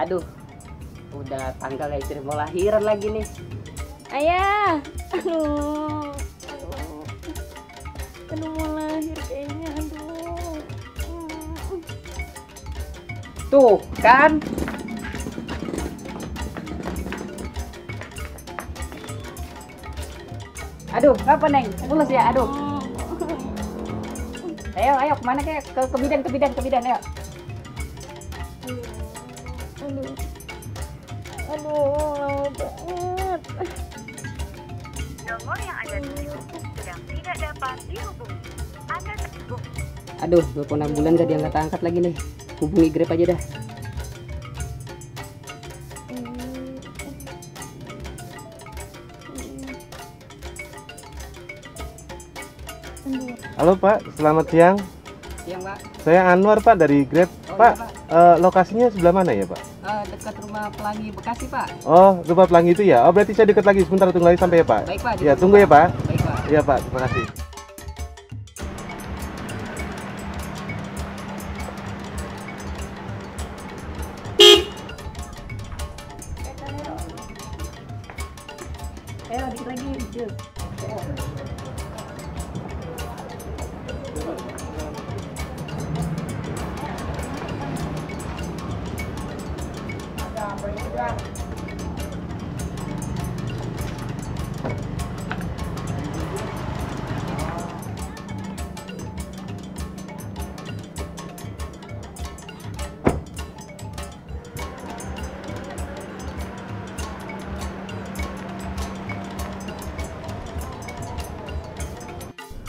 Aduh, udah tanggal istri mau lahiran lagi nih. Ayah, aduh, aduh, aduh mau lahir kayaknya, aduh. Hmm. Tuh, kan? Aduh, apa neng? Mulus ya, aduh. Ayo, ayo, ke mana kek? Ke, ke bidan, ke bidan, ke bidan, ayo. Aduh, aduh, lama banget. Nomor yang tuju sedang tidak dapat dihubungi. Tersebut Aduh, 26 bulan gak diangkat-angkat lagi nih. Hubungi Grab aja dah. Halo Pak, selamat siang. Siang, Pak. Saya Anwar Pak dari Grab. Oh, Pak, iya, Pak. eh, lokasinya sebelah mana ya Pak? Eh, dekat rumah Pelangi Bekasi, Pak. Oh, rumah pelangi itu ya. Oh, berarti saya dekat lagi. Sebentar tunggu lagi sampai ya Pak. Baik, Pak. Ya, tunggu ya Pak. Baik, Pak. Iya Pak, terima kasih. Ayo, dikit lagi.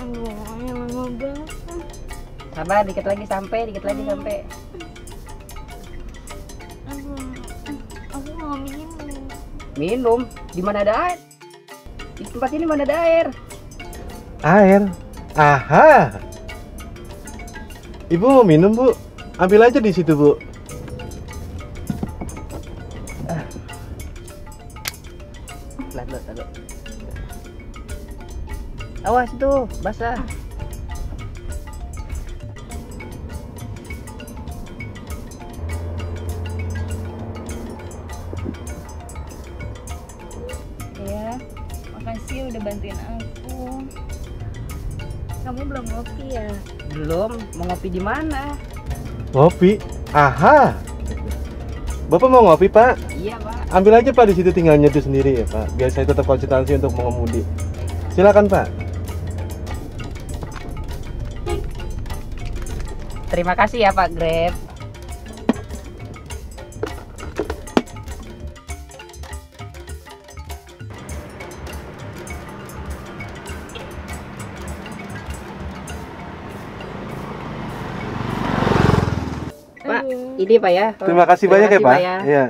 Aduh, ayah lama banget. Sabar, dikit lagi sampai, dikit lagi sampai. Mau minum. Minum. Di mana ada air? Di tempat ini mana ada air? Air. Aha. Ibu mau minum Bu? Ambil aja di situ Bu. Lihat, lihat, lihat. Awas tuh, basah. Makasih udah bantuin aku. Kamu belum ngopi ya? Belum, mau ngopi di mana? Ngopi. Aha. Bapak mau ngopi Pak? Iya, Pak. Ambil aja Pak di situ tinggal nyeduh sendiri ya Pak. Biar saya tetap konsentrasi untuk mengemudi. Silakan Pak. Terima kasih ya, Pak Grab. Ini Pak ya. Terima kasih banyak ya kasih, Pak. ya. Iya.